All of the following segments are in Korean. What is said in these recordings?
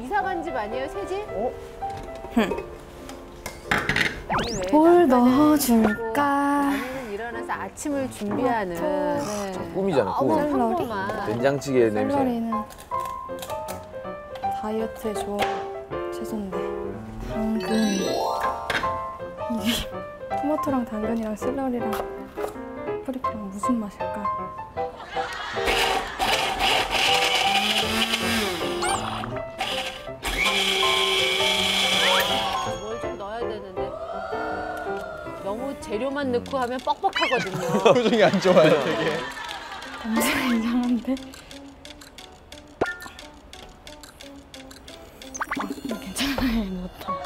이사 간 집 아니에요, 새 집? 어? 뭘 넣어줄까? 아내는 일어나서 아침을 준비하는 네. 꿈이잖아, 너무 꿈. 샐러리? 평범한 된장찌개 냄새. 샐러리는 다이어트에 좋은 채소인데 당근 이게 토마토랑 당근이랑 샐러리랑 파프리카랑 무슨 맛일까? 재료만 넣고 하면 뻑뻑하거든요. 표정이 안 좋아요, 되게. 냄새가 이상한데? 아, 괜찮아요, 못하.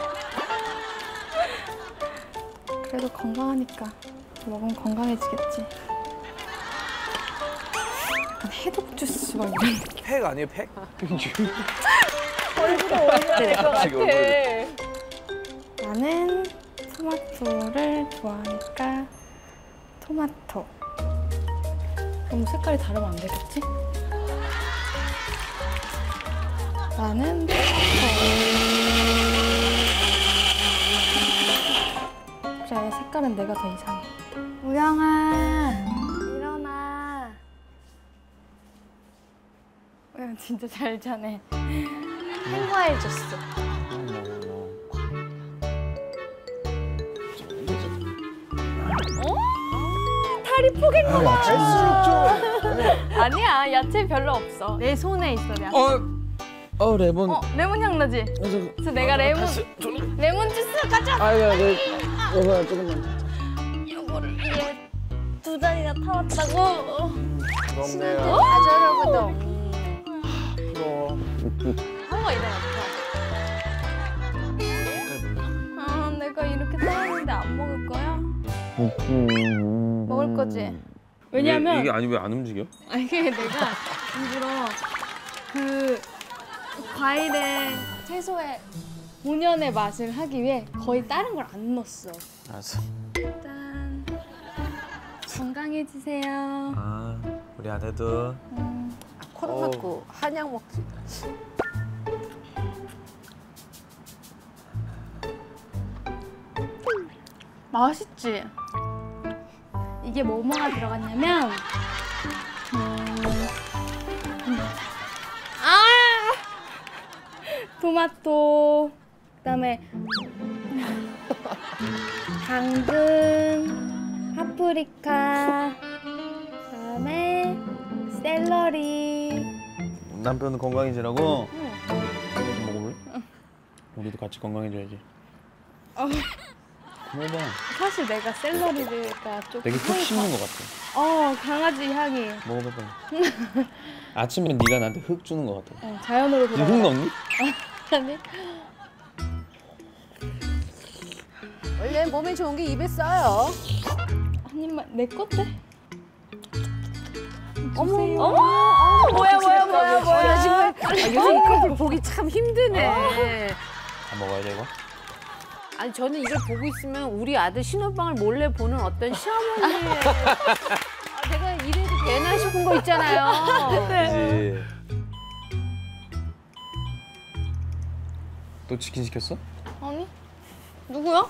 그래도 건강하니까 먹으면 건강해지겠지. 해독 주스 막 이런 느낌. 팩 아니에요, 팩? 될것 같아. 나는 토마토를 좋아하니까 토마토. 그럼 색깔이 다르면 안 되겠지? 나는 토마토. 그래, 색깔은 내가 더 이상해. 우영아, 일어나. 우영 진짜 잘 자네. 행과해줬어. 탈이 포개는 거 갈수록 좀. 아니야 야채 별로 없어 내 손에 있어 내 어, 어, 레몬. 어 레몬 향 나지? 그래서 그래서 내가 레몬 레몬 주스 가져 아, 야, 내 이거 조금만. 이거를 이게 두 잔이나 타왔다고 부럽네요. 가져라거든. 부러워. 한거 이래 아 내가 이렇게 타왔는데 안 먹을 거야? 거지? 왜냐면 이게 아니 왜 안 움직여? 아 이게 내가 일부러 그 과일의 채소의 본연의 맛을 하기 위해 거의 다른 걸 안 넣었어. 알았어. 짠. 건강해지세요. 아, 우리 아내도. 코로 막고 한약 먹지. 맛있지? 이게 뭐뭐가 들어갔냐면 음, 음. 아 토마토 그다음에 당근 파프리카 그다음에 샐러리 남편은 건강해지라고? 응. 좀 먹어볼래? 우리도 같이 건강해져야지. 어. 먹어봐. 사실 내가 샐러리가 조금 되게 푹 씹는 것 같아. 강- 어 강아지 향이 먹어봐봐. 아침에 네가 나한테 흙 주는 것 같아. 어, 자연으로 네 돌아가 흙 넣니? 아니 원래 몸에 좋은 게 입에 써요. 한 입만 내 건데 어머, 주세요. 어머, 뭐야 뭐야 뭐야 뭐야 지금 아, 요새 이 커플 보기 참 힘드네. 다 먹어야 돼 이거? 아니 저는 이걸 보고 있으면 우리 아들 신혼방을 몰래 보는 어떤 시어머니의 아, 내가 이래도 되나 싶은 거 있잖아요. 그지. 또 치킨 시켰어? 아니 누구야?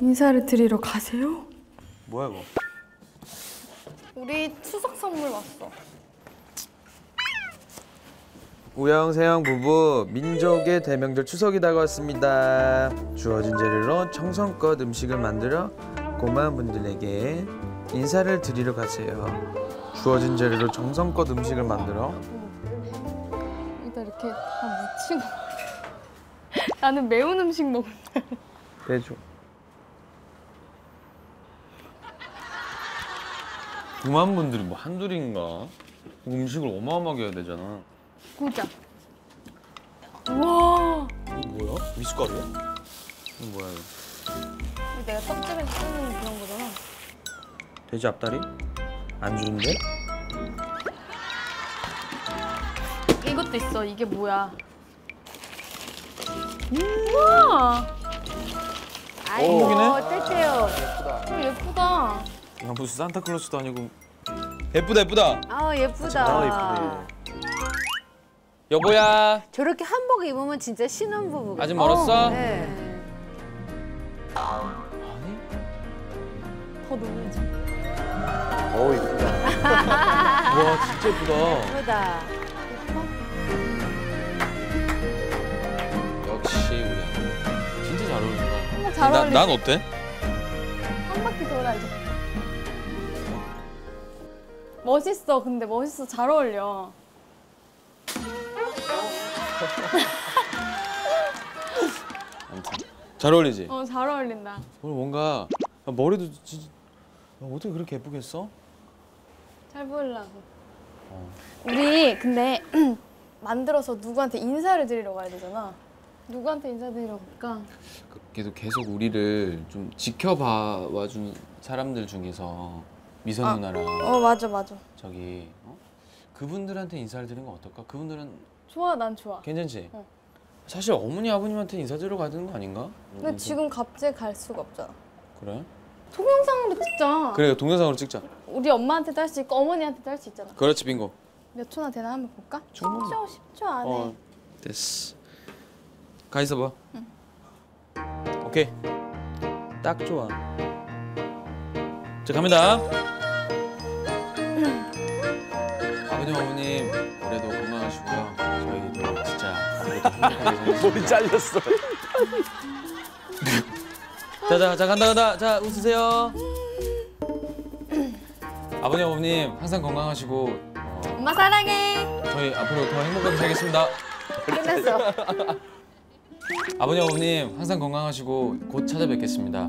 인사를 드리러 가세요? 뭐야 이거? 우리 추석 선물 왔어. 우영, 세영 부부 민족의 대명절 추석이 다가왔습니다. 주어진 재료로 청성껏 음식을 만들어 고마운 분들에게 인사를 드리러 가세요. 주어진 재료로 정성껏 음식을 만들어 일단 이렇게 다 묻히고 나는 매운 음식 먹는다. 대죠. 9만 분들이 뭐 한둘인가? 음식을 어마어마하게 해야 되잖아. 구자. 와. 이거 뭐야? 미숫가루야? 이거 뭐야 이거? 내가 떡집에서 쓰는 그런 거잖아. 돼지 앞다리? 안 좋은데? 이것도 있어. 이게 뭐야? 우와. 어, 아이고, 떼떼요. 어, 예쁘다. 어, 예쁘다. 야 무슨 산타클로스도 아니고 예쁘다 예쁘다 아 예쁘다. 여보야 저렇게 한복 입으면 진짜 신혼부부. 아직 멀었어? 네. 더 놀라죠. 어우 이쁘다. 와 진짜 예쁘다 예쁘다. 역시 우리 아들 진짜 잘 어울린다 한번 잘 나, 어울리지? 난 어때? 한 바퀴 돌아야죠. 멋있어. 근데 멋있어. 잘 어울려. 잘 어울리지? 어, 잘 어울린다. 오늘 뭔가 야, 머리도 진짜 야, 어떻게 그렇게 예쁘게 했어? 잘 보이려고. 우리 근데 만들어서 누구한테 인사를 드리러 가야 되잖아. 누구한테 인사드리러 갈까? 그래도 계속 우리를 좀 지켜봐 와준 사람들 중에서 미선 아. 누나랑 어, 맞아, 맞아. 저기 어? 그분들한테 인사를 드리는 건 어떨까? 그분들은 좋아, 난 좋아. 괜찮지? 어. 사실 어머니 아버님한테 인사드리러 가야 되는 거 아닌가? 근데 지금 갑자기 갈 수가 없잖아. 그래? 동영상으로 찍자. 그래 동영상으로 찍자 우리 엄마한테도 할 수 있고 어머니한테도 할 수 있잖아. 그렇지 빙고 몇 초나 되나 한번 볼까? 충분히. 10초, 10초 안에. 어 됐어 가 있어봐 오케이 딱 좋아 자 갑니다 머리 잘렸어. 자 자 자 간다 간다 자 웃으세요 아버님 어머님 항상 건강하시고 어, 엄마 사랑해. 저희 앞으로 더 행복하게 살겠습니다 끝났어. 아버님 어머님 항상 건강하시고 곧 찾아뵙겠습니다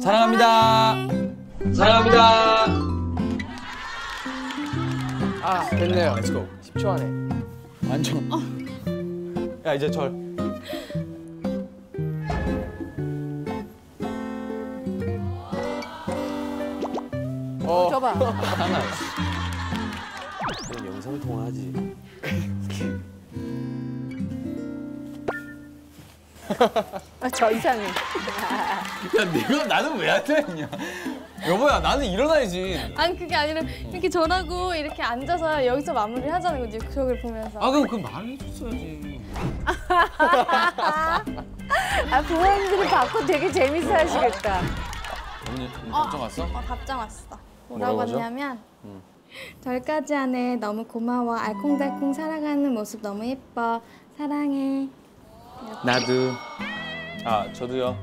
사랑합니다 사랑합니다 아 됐네요. Let's go 10초 안에. 완전 야 이제 절 어. 줘봐. 하나 그냥 영상 통화하지. 아, 저 이상해. 야 내가 나는 왜 앉아있냐 여보야 나는 일어나야지 아니 그게 아니라 이렇게 전하고 이렇게 앉아서 여기서 마무리 하자는 거지 저기를 보면서. 아 그럼 그 말을 해줬어야지 아 부모님들이 받고 되게 재밌어 하시겠다. 어머니 걱정 왔어? 어, 답장 왔어. 뭐라고 하죠? 했냐면 절까지 안에 너무 고마워 알콩달콩 살아가는 모습 너무 예뻐 사랑해 나도 아 저도요